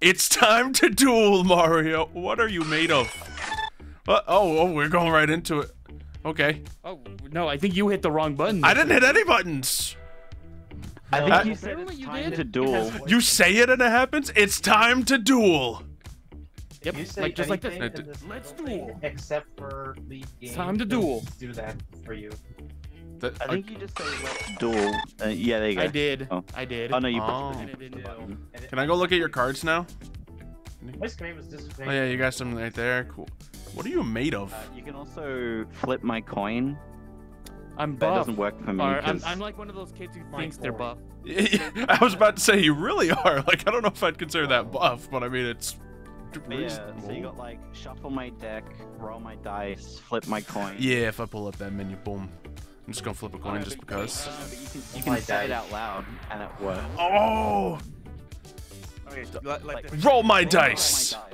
It's time to duel, Mario. What are you made of? What? Oh, oh, we're going right into it. Okay. Oh no, I think you hit the wrong button. I didn't hit any buttons. I think Uh, you said Apparently it's you time did. to duel. You say it and it happens. It's time to duel. Yep, You say like just like this. this Let's little thing duel. Except for lead game. Time to they'll duel. Do that for you. That- I think you just say let's duel. Uh, yeah, there you go. I did. Oh. I did. Oh no, you Oh. pushed And the it button. Can I go look at your cards now? Voice command was this Oh yeah, you got some right there. Cool. What are you made of? Uh, you can also flip my coin. I'm buff. That buff. doesn't work for me. Or I'm, 'cause- I'm like one of those kids who My thinks they're buff. I was about to say you really are. Like I don't know if I'd consider that buff, but I mean it's But yeah, so you got like shuffle my deck, roll my dice, flip my coin. Yeah, if I pull up that menu, boom. I'm just gonna flip a coin just because. You can, you can say it out loud, and it works. Oh! Okay, like, like this. Roll my Roll dice!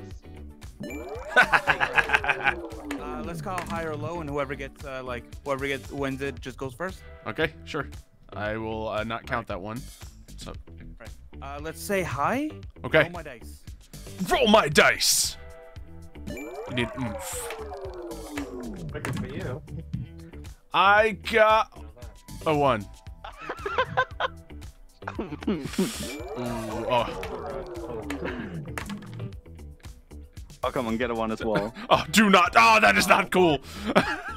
Uh, let's call high or low, and whoever gets uh, like whoever gets wins it just goes first. okay, sure. I will uh, not count that one. So, Uh, let's say high. okay. Roll my dice. Roll my dice! You need oomph. Quicker for you. I got a one. Ooh, oh. Oh come on, get a one as well. oh, do not. Oh, that is not cool.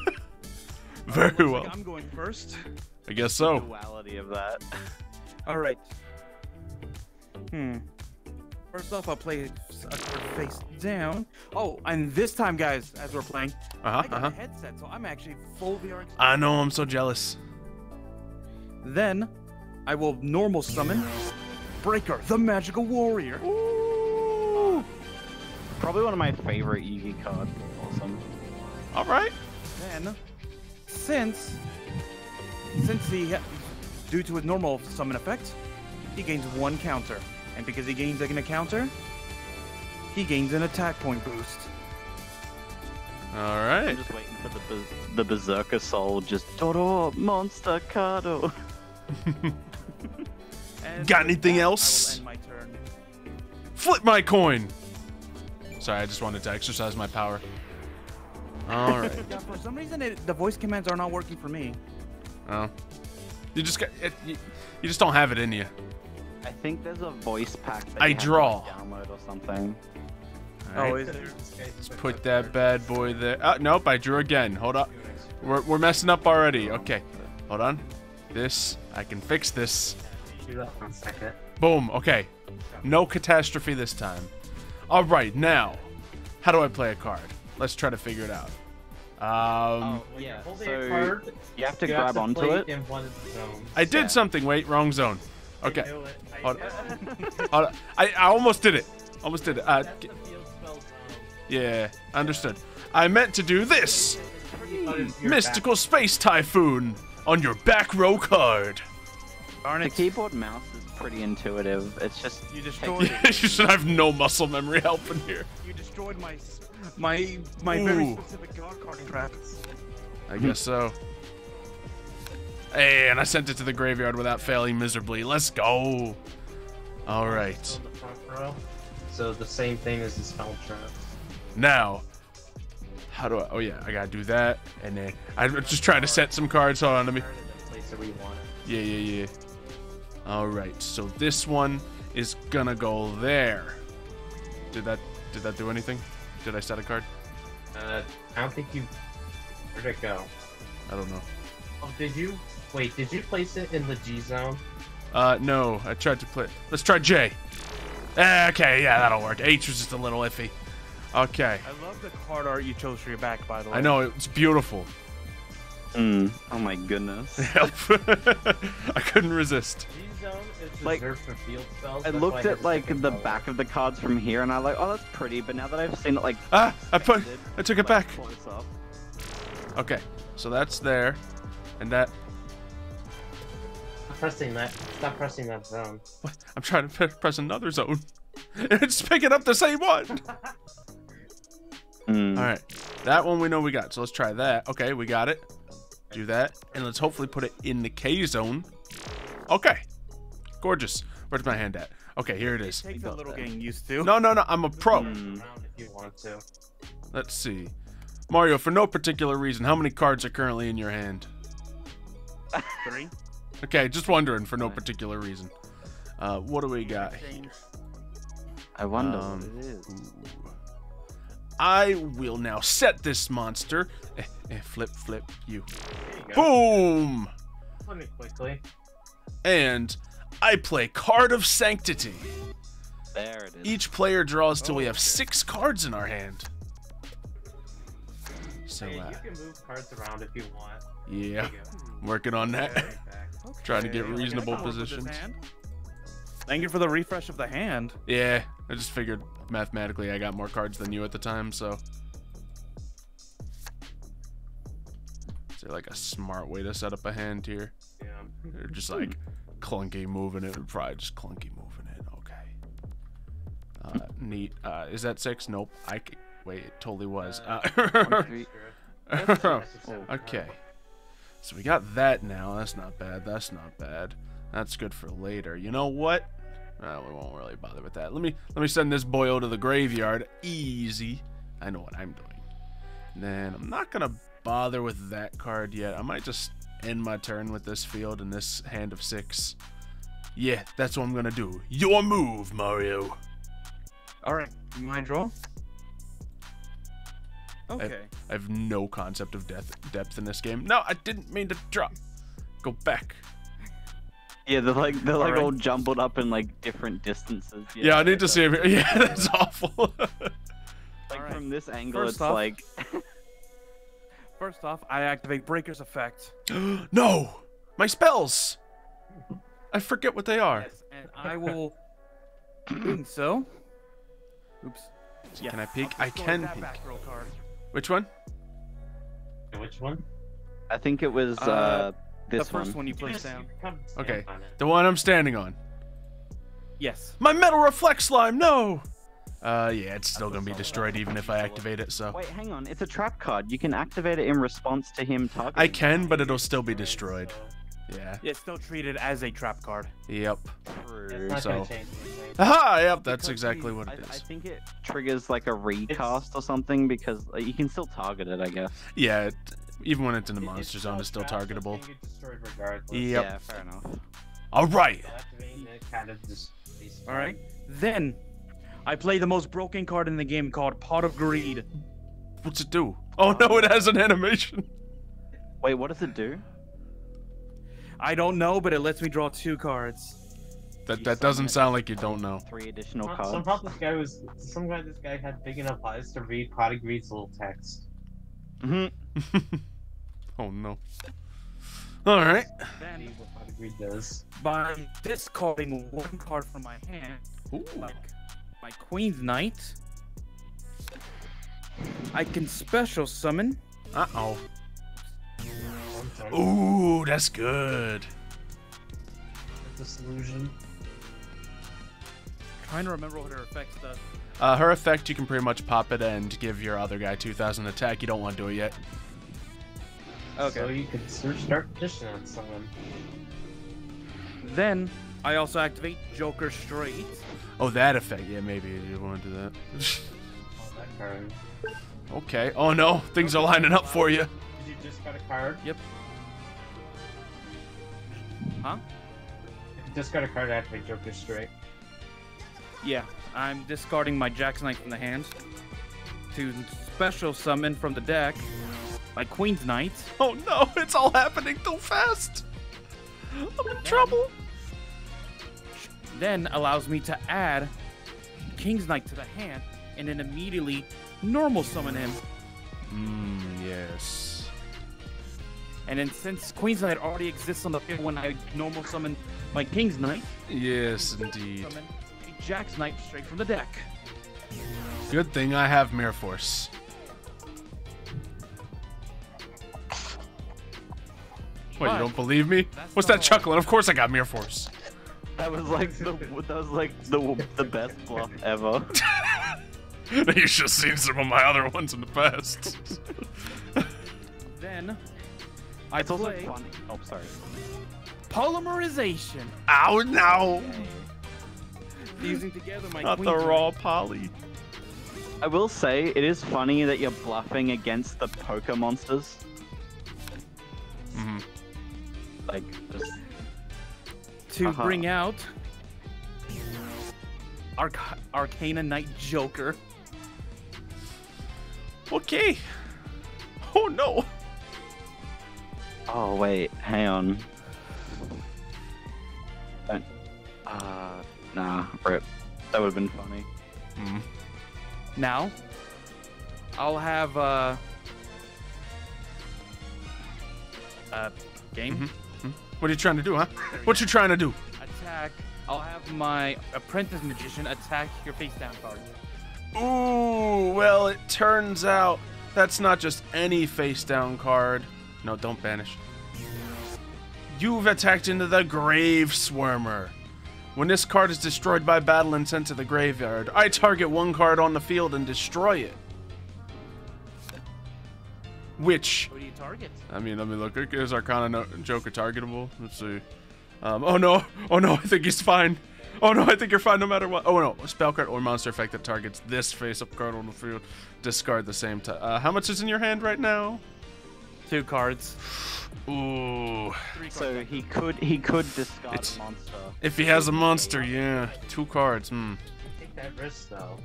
Very well. I'm going first. I guess so. Duality of that. All right. Hmm. First off, I'll play a face down. Oh, and this time, guys, as we're playing, Uh I huh. got Uh huh. a headset, so I'm actually full VR. I know. I'm so jealous. Then, I will normal summon Breaker, the magical warrior. Ooh. Probably one of my favorite Yugi cards. Awesome. All right. Then, since since he ha- due to his normal summon effect, he gains one counter, and because he gains like an encounter, he gains an attack point boost. All right. I'm just waiting for the baz- the Berserker Soul. Just Toro Monster Cardo. Got anything that, else? I will end my turn. Flip my coin. Sorry, I just wanted to exercise my power. All right. Yeah, for some reason, it, the voice commands are not working for me. Oh. You just got. It, you, you just don't have it in you. I think there's a voice pack. That I you have to draw. Download or something. All right. Oh, is there? Let's put that bad boy there. Oh, nope, I drew again. Hold up. We're, we're messing up already. Okay. Hold on. This, I can fix this. Do that one second. Boom. Okay. No catastrophe this time. All right, now, how do I play a card? Let's try to figure it out. Um, When yeah, you're so You have to you grab have to onto it. in one of. I did yeah. something. Wait, wrong zone. Okay. I knew it. I Hold- knew it. Hold on. I, I almost did it. Almost did it. Uh, That's g- the field yeah, understood. I meant to do this. But it's your Mystical Space Typhoon on your back row card. Darn The keyboard mouse is pretty intuitive. It's just You destroyed you should have no muscle memory helping here. You destroyed my my my very specific specific card carding trap. I guess so. Hey, and I sent it to the graveyard without failing miserably. Let's go. All right. on the front row. So the same thing as the spell traps. Now, how do I? Oh yeah, I gotta do that, and then I'm just trying to set some cards. Hold on, let me. Turn it and place it where you want it. Yeah, yeah, yeah. All right. So this one is gonna go there. Did that? Did that do anything? Did I set a card? Uh, I don't think you. Where'd it go? I don't know. Oh, did you? Wait, did you place it in the G zone? Uh, no. I tried to play. Let's try J. Eh, Okay, yeah, that'll work. H was just a little iffy. Okay. I love the card art you chose for your back, by the way. I know it's beautiful. Mm, oh my goodness. Help. I couldn't resist. Zone Like, for field spells. I looked at it's like the color. back of the cards from here, and I like, oh, that's pretty. But now that I've seen it like, Ah, I put. I took it like, back. Okay, so that's there, and that. Stop pressing that. Stop pressing that zone. What? I'm trying to press another zone. It's picking up the same one. Mm. All right, that one we know we got. So let's try that. Okay, we got it. Do that, and let's hopefully put it in the K zone. Okay, gorgeous. Where's my hand at? Okay, here it is. Takes a little that. getting used to. No, no, no. I'm a pro. Around if you want to. Let's see. Mario, for no particular reason, how many cards are currently in your hand? Three. Okay, just wondering for no particular reason. Uh, what do we got? here? I wonder Um, what it is. Ooh. I will now set this monster. Eh, eh, flip, flip, you. There you go. Boom! Let me quickly. And I play Card of Sanctity. There it is. Each player draws till we Oh, have okay. six cards in our hand. So, Hey, uh, you can move cards around if you want. Yeah, There you go. working on that. Right back. Trying to get Okay, I can reasonable work positions. Thank you for the refresh of the hand. Yeah, I just figured mathematically I got more cards than you at the time, so. Is there like a smart way to set up a hand here? Yeah. Or just like clunky moving it, probably just clunky moving it. Okay. Uh, neat. Uh, is that six? Nope. I c- wait. It totally was. Uh, okay. So we got that now. That's not bad. That's not bad. That's good for later. You know what? Uh, we won't really bother with that. Let me let me send this boyo to the graveyard. Easy. I know what I'm doing. And Then I'm not gonna bother with that card yet. I might just end my turn with this field and this hand of six. Yeah, that's what I'm gonna do. Your move, Mario. All right. My draw. Okay. I have no concept of depth depth in this game. No, I didn't mean to drop. Go back. Yeah, they're like they're like Alright. all jumbled up in like different distances. Yeah, I need to see if yeah, that's awful. Like Alright. from this angle, First it's off- like First off, I activate Breaker's effect. no, my spells. I forget what they are. Yes, and I will. so. Oops. Yes, Can I peek? I'll I destroy can peek. Back row card. Which one? Which one? I think it was uh, Uh, this the first one. one you place Yes, down. you come stand Okay. on. The one I'm standing on. Yes. My metal reflect slime. No. Uh, yeah, it's still gonna be destroyed even if I activate it. So Wait, hang on. It's a trap card. You can activate it in response to him targeting. I can, but it'll still be destroyed. Yeah. It's still treated as a trap card. Yep. True. It's not So- gonna change. Aha. Yep. That's Because exactly what it I, I think it triggers like a recast or something because like, you can still target it, I guess. Yeah. It, even when it's in the It- monster it's zone, it's still trapped, targetable. It can get destroyed regardless. Yep. Yeah, fair enough. All right. So activating it kind of just wastes All right. Then, I play the most broken card in the game called Pot of Greed. What's it do? Oh no, it has an animation. Wait, what does it do? I don't know, but it lets me draw two cards. That that doesn't sound like you don't know. Three additional cards. Somehow this guy was somehow this guy had big enough eyes to read Pot of Greed's little text. Mhm. oh no. All right. Then, See what Potagreed does. by discarding one card from my hand, Ooh. like my Queen's Knight, I can special summon. Uh oh. One turn. Ooh, that's good. Disillusion. Trying to remember what her effects does. Uh, her effect, you can pretty much pop it and give your other guy 2,000 attack. You don't want to do it yet. Okay. So you could s- start petitioning on someone. Then I also activate Joker Straight. Oh, that effect. Yeah, maybe you want to do that. Oh, that card. okay. Oh no, things are lining up for you. Did you just got a card? Yep. Huh? Just got a card, I have to activate Joker straight. Yeah, I'm discarding my Jack's Knight from the hand to special summon from the deck my Queen's Knight. Oh no, it's all happening too fast. I'm in trouble. Then allows me to add King's Knight to the hand and then immediately normal summon him. Mmm, yes. And then since Queen's Knight already exists on the field when I normal summon my King's Knight, Yes, indeed. summon a Jack's Knight straight from the deck. Good thing I have Mirror Force. What, you don't believe me? What's that all. chuckling? Of course I got Mirror Force. That was like the that was like the the best bluff ever. you should have seen some of my other ones in the past. Then I It's also play funny. Oh, sorry. polymerization. Ow, no. Fusing together my Not the queens. raw poly. I will say it is funny that you're bluffing against the poker monsters. hmm Like just to Uh-huh. bring out Arc- Arcana Knight Joker. Okay. Oh no. Oh wait, hang on. Don't. Uh, nah, rip. That would have been funny. Mm. Now, I'll have uh, uh, game Mhm. What are you trying to do, huh? What you trying to do? attack. I'll have my apprentice magician attack your face down card. Ooh, well, it turns out that's not just any face down card. No, don't banish. You've attacked into the Grave Swarmer. When this card is destroyed by battle and sent to the graveyard, I target one card on the field and destroy it. Which, Who do you target? I mean, let me look. Is Arcana no- Joker targetable? Let's see. Um, oh no, oh no, I think he's fine. Oh no, I think you're fine no matter what. Oh no, a spell card or monster effect that targets this face-up card on the field. Discard the same time. Uh, how much is in your hand right now? Two cards. Ooh, cards. So he could he could discard It's- a monster. if he has a monster, yeah, two cards. Hmm, Take that risk though.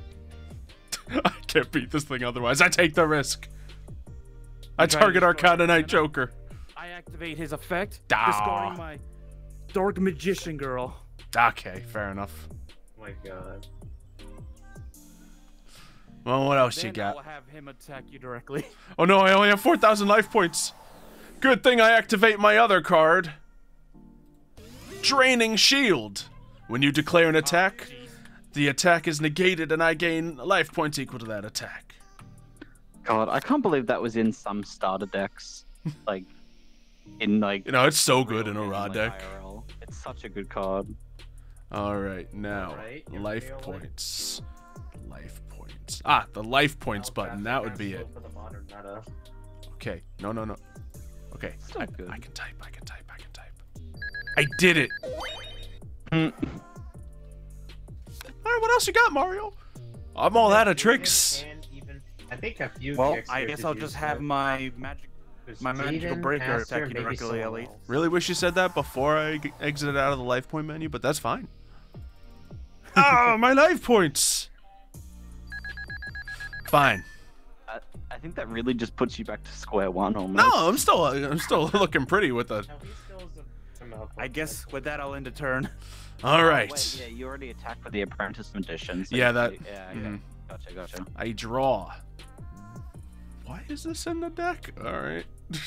I can't beat this thing otherwise. I take the risk. I target destroy Arcana Knight Joker. I activate his effect, Daw. discarding my Dark Magician Girl. Okay, fair enough. Oh my god. Well, what else you got? I'll have him attack you directly. Oh no, I only have 4,000 life points. Good thing I activate my other card. Draining Shield. When you declare an attack, Jeez. the attack is negated and I gain life points equal to that attack. God, I can't believe that was in some starter decks. like in like You know, it's so good in a real raw game, deck. IRL. It's such a good card. Alright, now, Alright, life points. Life points. Ah, the life points button. That would be it. For the modern meta. Okay, no, no, no. Okay, I. I can type, I can type, I can type. I did it! Hmm. Alright, what else you got, Mario? I'm all out of tricks. Even, I think a few Well, I guess I'll just have it. my magic my magical breaker Aster, attack you directly, Ellie. Really wish you said that before I exited out of the life point menu, but that's fine. ah, my life points. Fine. I, I think that really just puts you back to square one almost. No, I'm still I'm still looking pretty with the. No, he still is a- a mouthful. I guess with that, I'll end a turn. All right. Oh, wait, yeah, you already attacked with the apprentice magician. So Yeah, you- that- Yeah, okay. mhm. Gotcha, gotcha. I draw. Why is this in the deck? All right.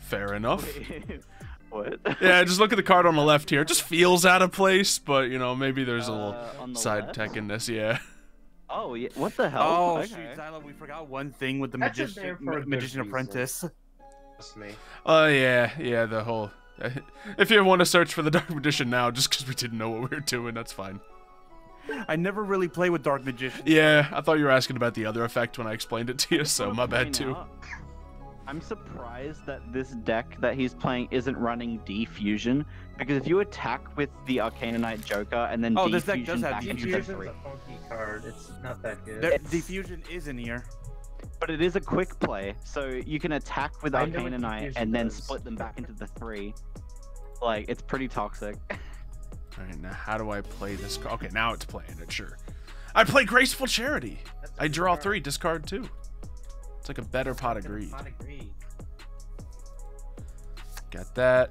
Fair enough. what? Yeah, just look at the card on the left here. It just feels out of place, but you know maybe there's a little Uh, the side left? tech in this. Yeah. Oh, yeah. What the hell? Oh, okay. shoot, Xylo, we forgot one thing with the That's magician, there for a ma- magician apprentice. Trust me. Oh yeah, yeah. The whole. If you want to search for the Dark Magician now, just because we didn't know what we were doing, that's fine. I never really play with dark magician. Yeah, I thought you were asking about the other effect when I explained it to you, so my bad too. out, I'm surprised that this deck that he's playing isn't running Defusion because if you attack with the Arcana Knight Joker and then Oh, Defusion this deck does have back into the Defusion. Defusion's three, a funky card. It's not that good. There, It's- diffusion is in here. but it is a quick play, so you can attack with I Arcana Knight Defusion and then does. split them back into the three. Like it's pretty toxic. All right, now how do I play this? card? Okay, now it's playing it. Sure. I play Graceful Charity. That's a I good draw card. three, discard two. It's like a better pot of Fucking greed. Pot of greed. Got that.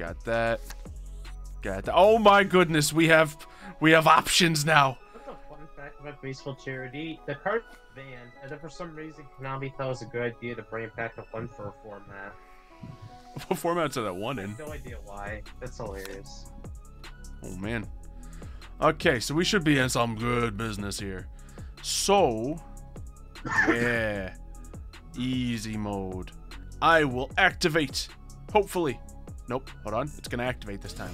Got that. Got that. Oh my goodness, we have we have options now. What's a fun fact about Graceful Charity? The card banned, and then for some reason Konami thought it was a good idea to bring it back to one for a format. What format's are that one I in? have no idea why. That's hilarious. Oh man. Okay, so we should be in some good business here. So, yeah, easy mode. I will activate. Hopefully. Nope. Hold on. It's gonna activate this time.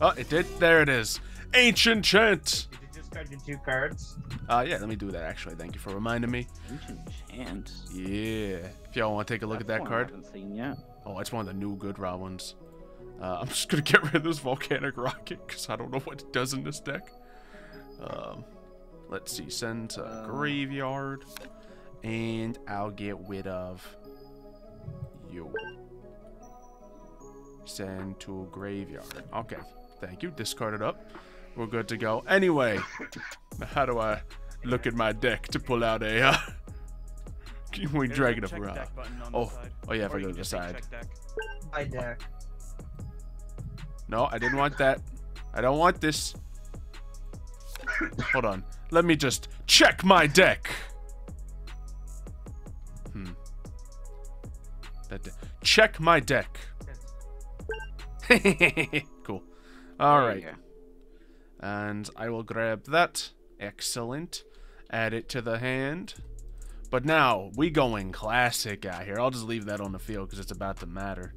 Oh, it did. There it is. Ancient chant. Did you discard your two cards? Uh, yeah. Let me do that. Actually, thank you for reminding me. Ancient Chant. Yeah. If y'all want to take a look at that one I card. haven't seen yet. Oh, it's one of the new good raw ones. Uh, I'm just gonna get rid of this volcanic rocket because I don't know what it does in this deck. Um, let's see, send to Um. graveyard, and I'll get rid of you. Send to graveyard. Okay, thank you. Discard it up. We're good to go. Anyway, how do I look at my deck to pull out a uh, wing There's a dragon of check Ra? deck button on Oh, oh yeah, if I you go can to the side. check deck. My deck. No, I didn't want that. I don't want this. Hold on. Let me just check my deck. Hmm. That de- check my deck. cool. All There right. And I will grab that. Excellent. Add it to the hand. But now, we going classic out here. I'll just leave that on the field because it's about to matter.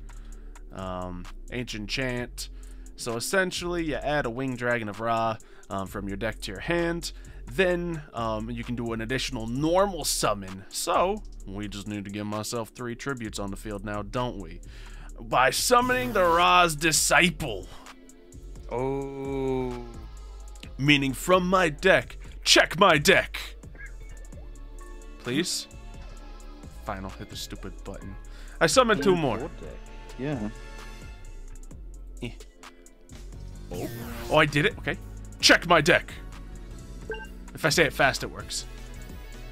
Um, Ancient Chant. So essentially, you add a Winged Dragon of Ra um, from your deck to your hand. Then um, you can do an additional normal summon. So, we just need to give myself three tributes on the field now, don't we? By summoning the Ra's Disciple Oh. meaning from my deck. Check my deck. Please. Final, hit the stupid button. I summoned two more. Board deck. Yeah. Oh. oh, I did it. Okay. Check my deck. If I say it fast, it works.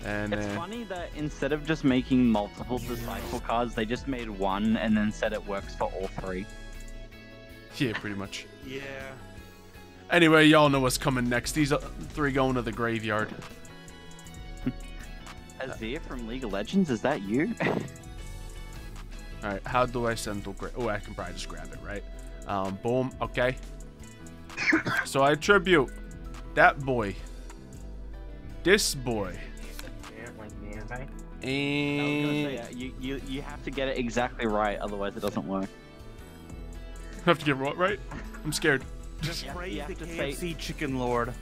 And It's uh, funny that instead of just making multiple disciple cards, they just made one and then said it works for all three. yeah, pretty much. Yeah. Anyway, y'all know what's coming next. These three going to the graveyard. Azir from League of Legends, is that you? All right, how do I send to gra- Oh, I can probably just grab it, right? Um, boom. Okay. so I tribute that boy, this boy, Yeah, like man, right? I was gonna and say, uh, you, you, you have to get it exactly right, otherwise it doesn't work. I have to get what right? I'm scared. Just Yeah, praise you the have say- Chicken Lord.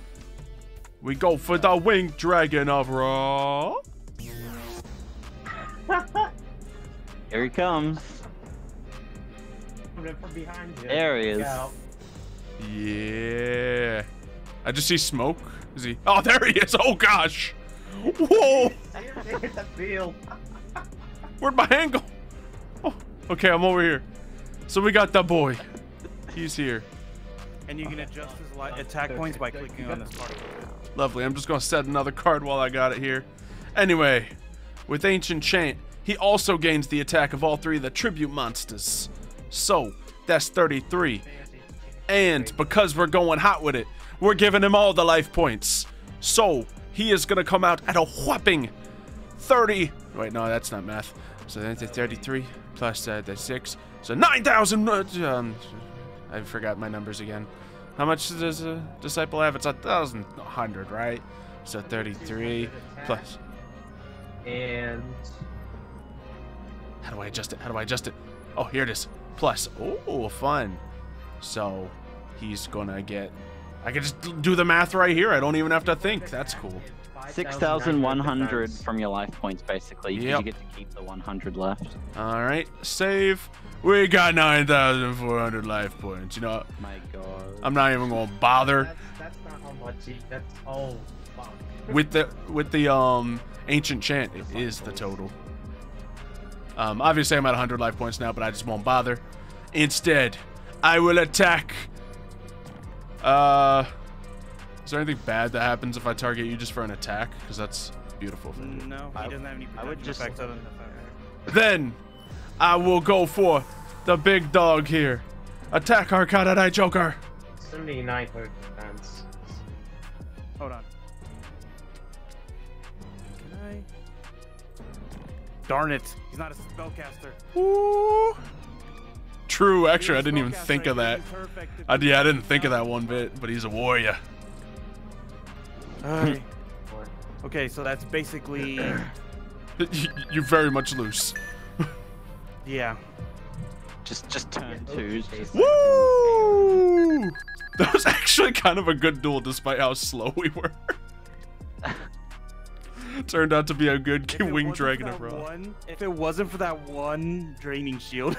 We go for the winged dragon of Ra. Here he comes. Coming from behind you. There he is. Yeah. I just see smoke. Is he? Oh, there he is. Oh gosh. Whoa. Hit the field. Where'd my hand go? Oh, okay, I'm over here. So we got the boy. He's here. And you can adjust his li- attack points by clicking on this card. Lovely. I'm just gonna set another card while I got it here. Anyway, with Ancient Chant, he also gains the attack of all three of the tribute monsters. So that's 33. And because we're going hot with it, we're giving him all the life points. So he is gonna come out at a whopping 30. Wait, no, that's not math. So that's a 33 plus uh, the six. So 9,000. uh, Um, I forgot my numbers again. How much does a disciple have? It's a thousand, right? So 33 plus. And How do I adjust it? How do I adjust it? Oh, here it is. Plus. Oh, fun. So he's gonna get. I can just do the math right here. I don't even have to think. That's cool. 6,100 from your life points, basically, because Yep. you get to keep the 100 left. All right, save. We got 9,400 life points. You know, My god. I'm not even gonna bother That's, that's not how much he. That's oh fuck. with the with the um ancient chant. It is the total. Um, obviously I'm at 100 life points now, but I just won't bother. Instead, I will attack. Uh, is there anything bad that happens if I target you just for an attack? Because that's beautiful. For you. No, he I- doesn't have any I would just- effects other than the. Then I will go for the big dog here. Attack Arcana Knight Joker. 79 for defense. Hold on. Can I? Darn it! He's not a spellcaster. Ooh. True, actually, I didn't even think of that. uses her effective I, yeah, I didn't think of that one bit, but he's a warrior. Alright. Okay, so that's basically You're very much loose. yeah. Just just turn two. Just, Woo! That was actually kind of a good duel, despite how slow we were. Turned out to be a good If wing dragon that of Ra. one- If it wasn't for that one draining shield,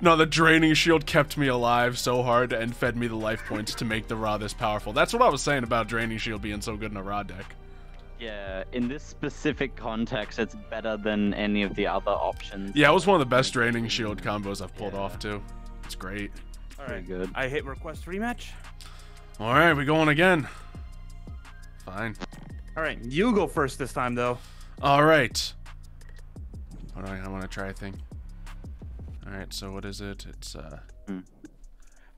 No, the draining shield kept me alive so hard and fed me the life points to make the Ra this powerful. That's what I was saying about draining shield being so good in a Ra deck. Yeah, in this specific context, it's better than any of the other options. Yeah, it was one of the best draining shield combos I've pulled Yeah. off too. It's great. All Pretty good. I hit request rematch. All right, we going again. Fine. All right, you go first this time though. All right. Hold on, I want to try a thing. All right, so what is it? It's uh. Hmm.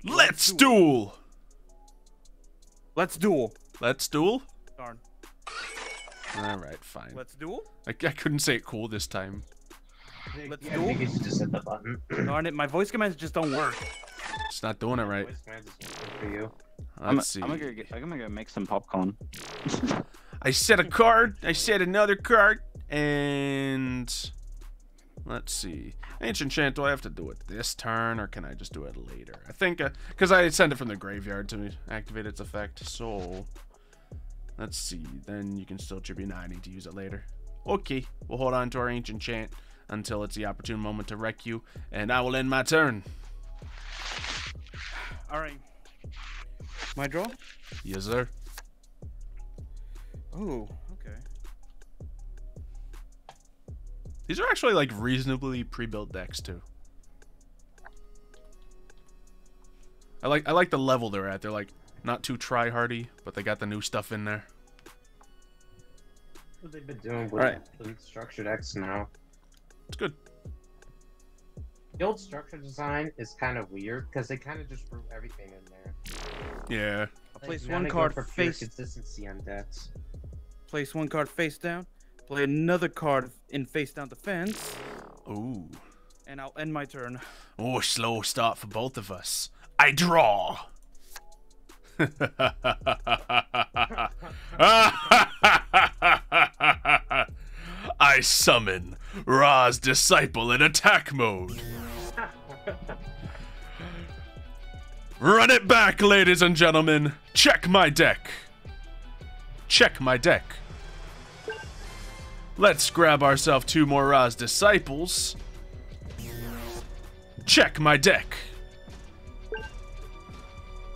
Let's duel. Let's duel. Let's duel. Darn. All right, fine. Let's duel. I, I couldn't say it cool this time. Let's yeah, I duel. think you should just hit the button. Darn it, my voice commands just don't work. It's not doing it right. Voice commands is working for you. I'm, Let's see. I'm gonna. Get, I'm gonna go make some popcorn. I set a card. I set another card, and let's see. Ancient Chant. Do I have to do it this turn, or can I just do it later? I think uh, because I send it from the graveyard to activate its effect. So let's see. Then you can still tribute. Nah, I need to use it later. Okay, we'll hold on to our Ancient Chant until it's the opportune moment to wreck you, and I will end my turn. All right. My draw. Yes, sir. Oh, These are actually like reasonably pre-built decks too. I like I like the level they're at. They're like not too try-hardy, but they got the new stuff in there. What they've been doing with Alright. the structure decks now. It's good. The old structure design is kind of weird because they kind of just threw everything in there. Yeah. I'll place one card for face. consistency on decks. Place one card face down. Play another card in face down defense, Ooh. and I'll end my turn. Oh, slow start for both of us. I draw. I summon Ra's disciple in attack mode. Run it back, ladies and gentlemen. Check my deck. Check my deck. Let's grab ourselves two more Ra's disciples. Check my deck.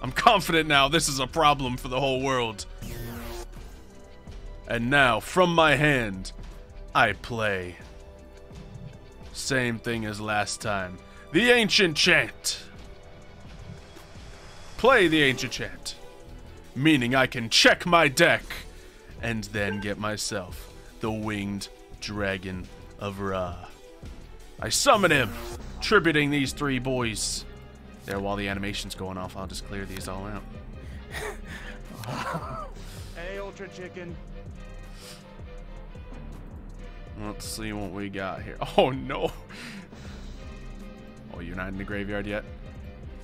I'm confident now this is a problem for the whole world. And now, from my hand, I play. Same thing as last time. The Ancient Chant. Play the Ancient Chant. Meaning I can check my deck and then get myself the Winged Dragon of Ra. I summon him, tributing these three boys. There, while the animation's going off, I'll just clear these all out. Hey, Ultra Chicken. Let's see what we got here. Oh no! Oh, you're not in the graveyard yet?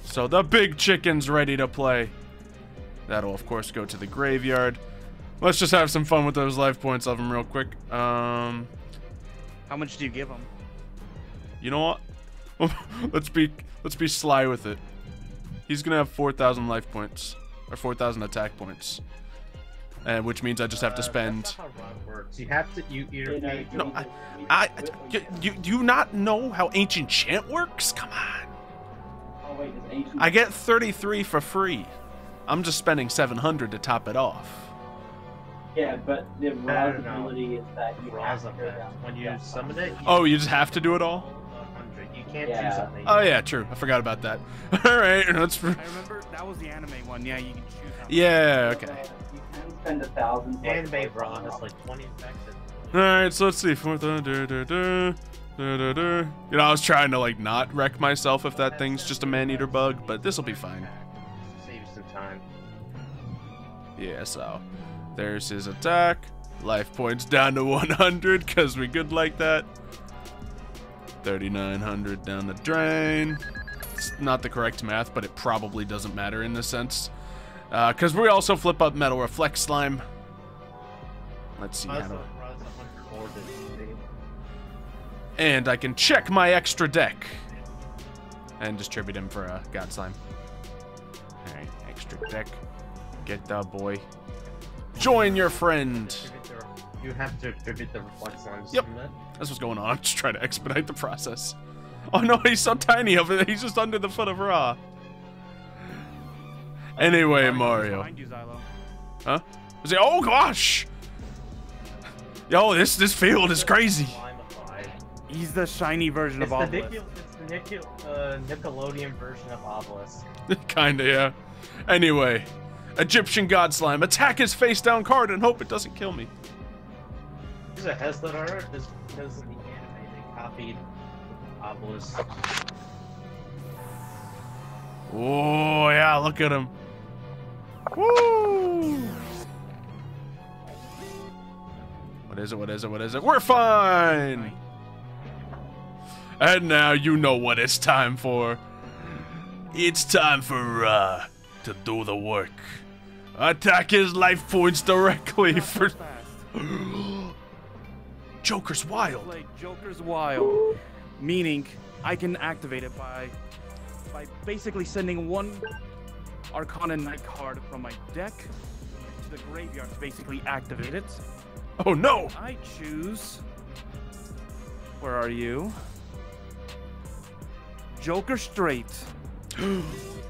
So the big chicken's ready to play. That'll, of course, go to the graveyard. Let's just have some fun with those life points of him real quick. Um, How much do you give him? you know what? let's be let's be sly with it. He's gonna have 4,000 life points or 4,000 attack points, and which means I just have to Uh, spend. That's not how Rod works. You have to. You either pay. No, I, I, you, you do you not know how ancient chant works? Come on. Oh wait. I get 33 for free. I'm just spending 700 to top it off. Yeah, but the no, ability is that you Ra's have to go down. When you Yeah. summon it, you Oh, you just have to do it all? roll a hundred. You can't Yeah. choose something. Oh yeah, true. I forgot about that. All right, that's I remember that was the anime one. Yeah, you can choose. Yeah. Okay. You can spend a thousand. like, Anime like, Raw on like 20 effects. All right, so let's see. Fourth, uh, da, da. You know, I was trying to like not wreck myself if that thing's just a man-eater bug, but this will be fine. Save you some time. Yeah, so there's his attack. Life points down to 100 because we good like that. 3,900 down the drain. It's not the correct math, but it probably doesn't matter in this sense. Uh, because we also flip up Metal Reflect Slime. Let's see how Ra's to... Ra's a hundred more than you. And I can check my extra deck. And distribute him for a God Slime. Alright, extra deck. Get the boy. Join your friend. You have to distribute the reflex lines. Yep. that. That's what's going on. I'm just trying to expedite the process. Oh no, he's so tiny over there. He's just under the foot of Ra. Anyway, Sorry, Mario. Behind you, Xylo. Huh? Was it? Oh gosh! Yo, this this field is crazy. He's the shiny version It's of the, Obelisk. Nickel, it's the Nickel, uh, Nickelodeon version of Obelisk. Kinda, yeah. Anyway, Egyptian God Slime, attack his face down card and hope it doesn't kill me. There's a Heslet art. Because of the anime they copied Obelisk. Oh yeah, look at him. Woo! What is it? What is it? What is it? We're fine. And now you know what it's time for. It's time for Ra to do the work. Attack his life points directly Not for. Joker's wild. Play Joker's Wild, meaning I can activate it by by basically sending one Arcana Knight card from my deck to the graveyard to basically activate it. Oh no! I choose. Where are you? Joker Straight.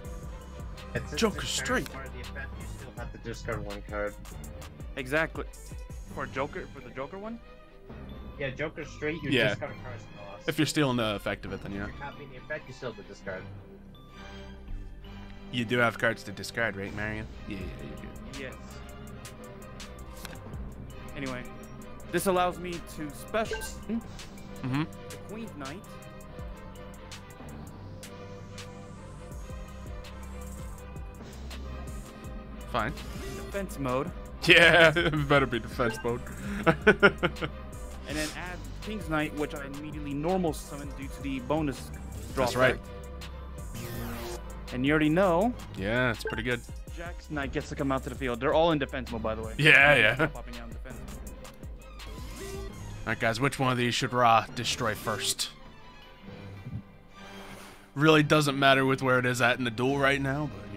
And since Joker this straight. Part of the effect, you still have to discard one card. Exactly. For Joker, for the Joker one. Yeah, Joker straight. You Yeah. discard cards cost. If you're stealing the effect of it, then If yeah. you're copying the effect, you still have to discard. You do have cards to discard, right, Mario? Yeah, yeah, you do. Yes. Anyway, this allows me to special Mm-hmm. the Queen's Knight. Fine. defense mode, Yeah, it better be defense mode. and then add King's Knight, which I immediately normal summon due to the bonus draw. That's right. And you already know, yeah, it's pretty good. Jack's Knight gets to come out to the field. They're all in defense mode, by the way. Yeah, yeah. Popping out in defense. Alright, guys, which one of these should Ra destroy first? Really doesn't matter with where it is at in the duel right now, but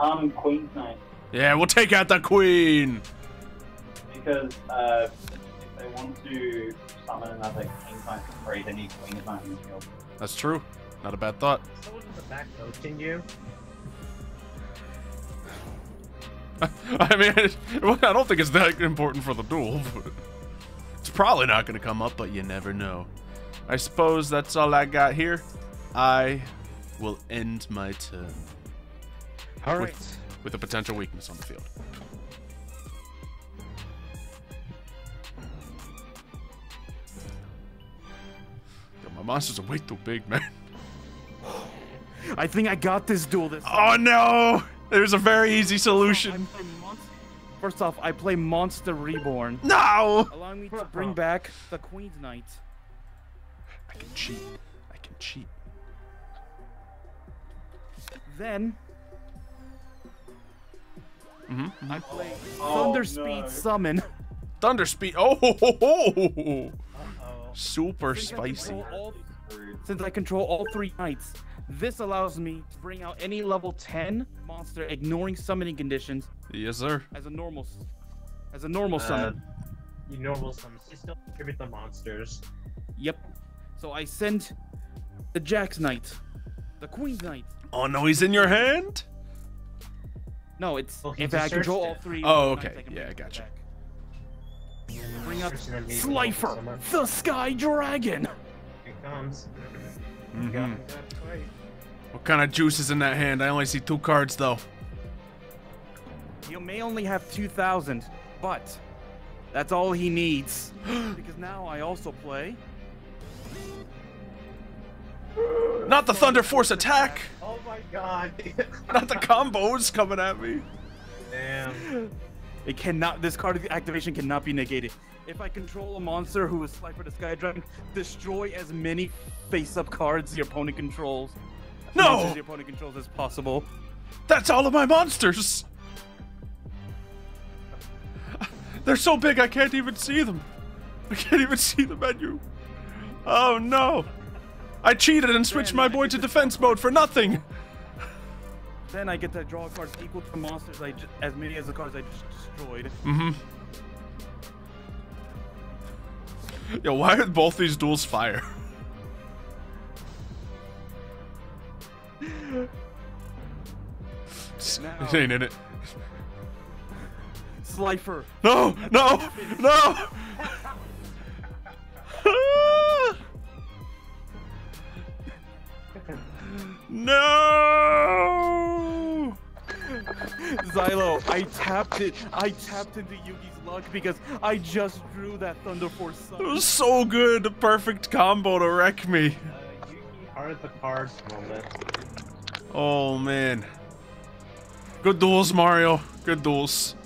you know. Um, Queen's Knight. Yeah, we'll take out the queen! Because uh, if they want to summon another King's Knight for free, they need Queen's Knight in the field. That's true. Not a bad thought. Someone in the back coaching you. I mean, I don't think it's that important for the duel, but it's probably not going to come up, but you never know. I suppose that's all I got here. I will end my turn All with, with a potential weakness on the field. Yo, my monsters are way too big, man. I think I got this duel this Oh no! There's a very easy solution. First off, I play Monster Reborn, No! Allow me to bring back the Queen's Knight. I can cheat. I can cheat. Then Mm-hmm. I play Oh, Thunder no. Speed Summon. Thunder speed. Oh, ho, ho, ho. Super Since spicy. control all- Since I control all three knights, this allows me to bring out any level 10 monster ignoring summoning conditions Yes, sir. as a normal s- as a normal summon. You normal summon. You still distribute the monsters. Yep. So I send the Jack's Knight, the Queen's Knight. Oh no, he's in your hand. No, it's Oh, he if I control searched all it. three. Oh, knights, okay. I Yeah, bring them gotcha. Bring up Monsters in a medium Slifer, the Sky Dragon. Here it comes. Mm-hmm. Got him, got him, right. What kind of juice is in that hand? I only see two cards though. You may only have 2,000, but that's all he needs. because now I also play. Not the Thunder Force attack. Oh my god. Not the combos coming at me. Damn. It cannot. This card activation cannot be negated. If I control a monster who is Slifer the Sky Dragon, destroy as many face-up cards your opponent controls. No! your opponent controls as possible. That's all of my monsters. They're so big I can't even see them. I can't even see the menu. Oh no. I cheated and switched my boy to defense mode for nothing! Then I get to draw cards equal to the monsters I just, as many as the cards I just destroyed. Mm-hmm. Yo, why are both these duels fire? Now, ain't in it. Slifer. No, no, no! No! Xylo, I tapped it. I tapped into Yugi's luck because I just drew that Thunder Force It was so good, the perfect combo to wreck me. Uh, Yugi heart the cards moment. Oh man. Good duels, Mario. Good duels.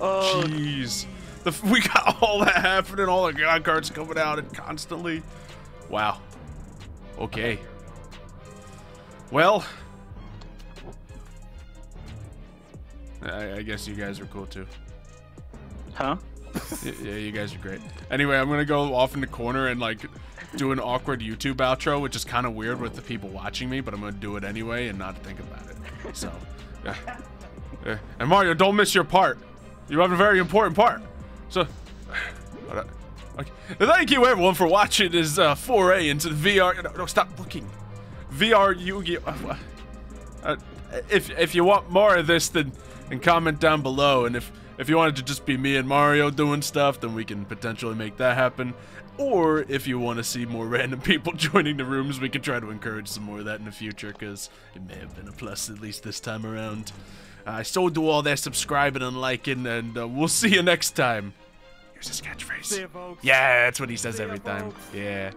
Oh, Jeez. The, we got all that happening, all the god cards coming out and constantly. Wow. Okay. Well. I, I guess you guys are cool too. Huh? Yeah, you guys are great. Anyway, I'm gonna go off in the corner and like do an awkward YouTube outro, which is kind of weird with the people watching me, but I'm gonna do it anyway and not think about it. So, yeah. And Mario, don't miss your part. You have a very important part. So, okay. Thank you everyone for watching this uh, foray into the VR. No, no, stop looking. VR Yu-Gi-Oh. Uh, if if you want more of this, then then comment down below. And if if you wanted to just be me and Mario doing stuff, then we can potentially make that happen. Or if you want to see more random people joining the rooms, we can try to encourage some more of that in the future, because it may have been a plus at least this time around. Uh, so do all that subscribing and liking, and uh, we'll see you next time. Here's his catchphrase. see ya, folks. Yeah, that's what he says every time. Yeah.